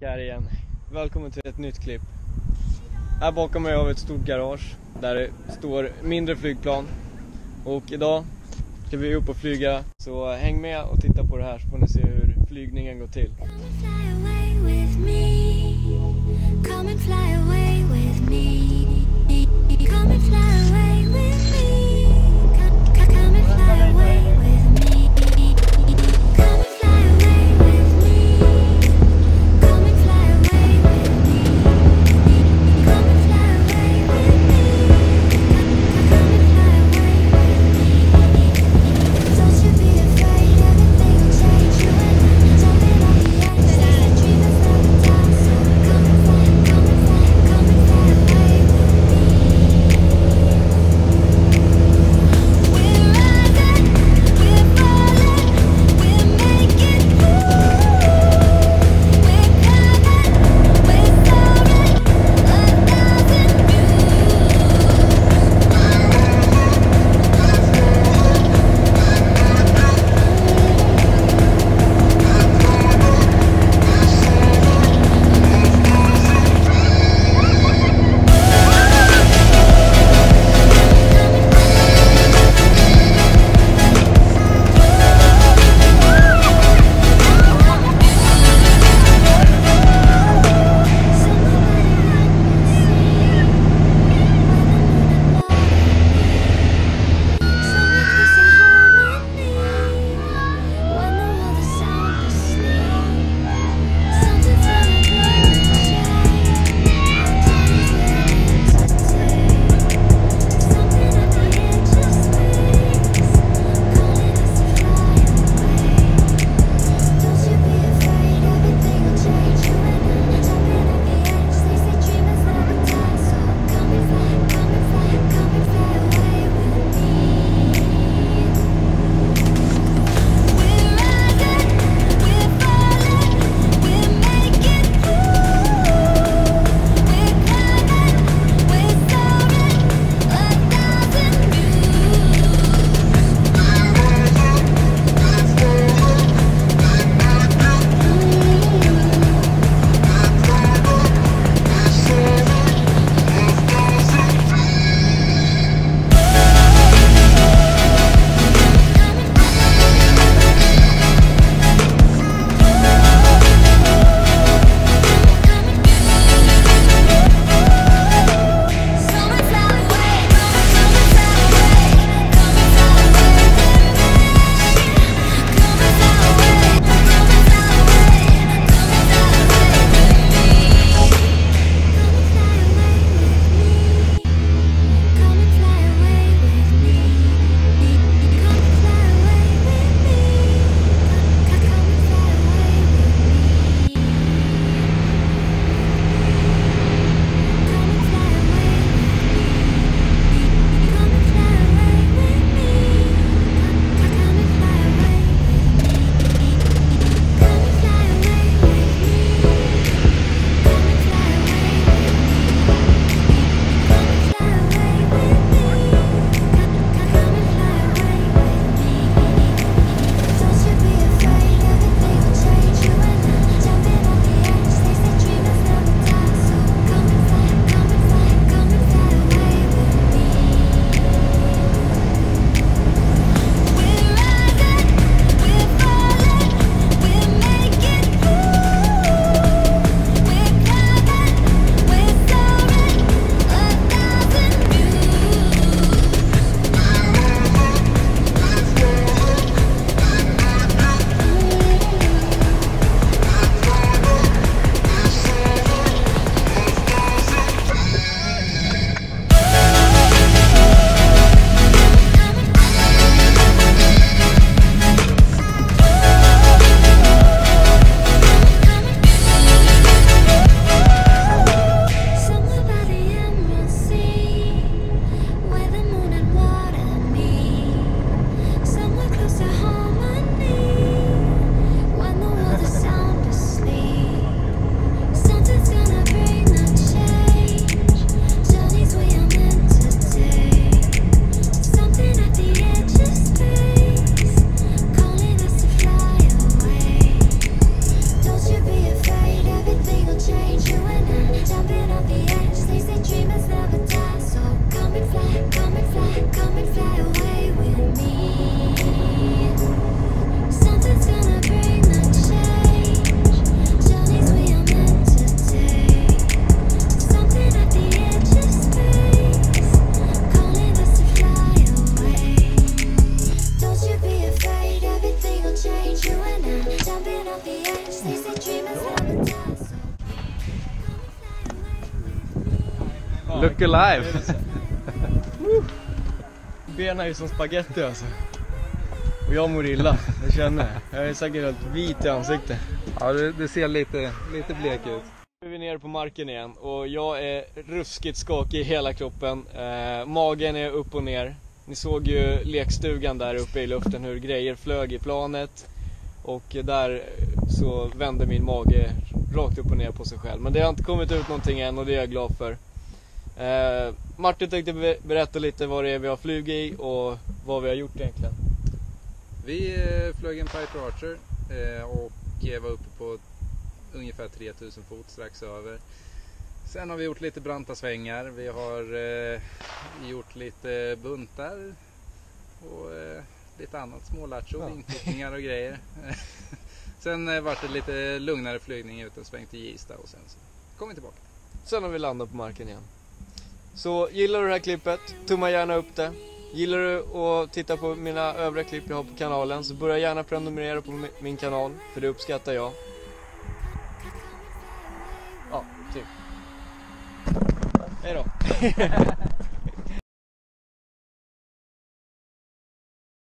Här igen. Välkommen till ett nytt klipp. Här bakom mig har vi ett stort garage där det står mindre flygplan. Och idag ska vi upp och flyga. Så häng med och titta på det här så får ni se hur flygningen går till. Look alive! Benen är ju som spaghetti alltså. Och jag mår illa, jag känner. Jag är säkert helt vit i ansiktet. Ja, du, du ser lite, lite blek ut. Nu är vi nere på marken igen och jag är ruskigt skakig i hela kroppen. Eh, magen är upp och ner. Ni såg ju lekstugan där uppe i luften hur grejer flög i planet. Och där så vände min mage rakt upp och ner på sig själv. Men det har inte kommit ut någonting än och det är jag glad för. Eh, Martin tänkte be- berätta lite vad det är vi har flugit i och vad vi har gjort egentligen. Vi eh, flög en Piper Archer eh, och var uppe på ungefär 3000 fot, strax över. Sen har vi gjort lite branta svängar. Vi har eh, gjort lite buntar och lite annat smålattjo, Ja. vingklippningar och grejer. sen eh, vart det lite lugnare flygning ut en sväng till Gista och sen så kom vi tillbaka. Sen har vi landat på marken igen. Så gillar du det här klippet, tumma gärna upp det. Gillar du att titta på mina övriga klipp jag har på kanalen så börja gärna prenumerera på min kanal, för det uppskattar jag. Ja, typ. Hej då.